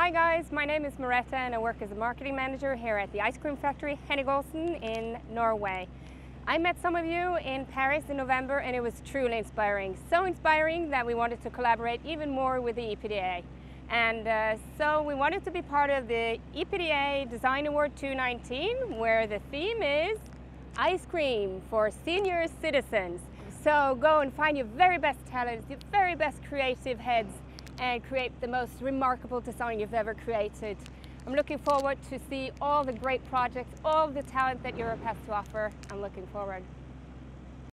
Hi guys, my name is Merete and I work as a marketing manager here at the ice cream factory Hennig in Norway. I met some of you in Paris in November and it was truly inspiring. So inspiring that we wanted to collaborate even more with the EPDA. And uh, so we wanted to be part of the EPDA Design Award 219 where the theme is ice cream for senior citizens. So go and find your very best talents, your very best creative heads and create the most remarkable design you've ever created. I'm looking forward to see all the great projects, all the talent that Europe has to offer. I'm looking forward.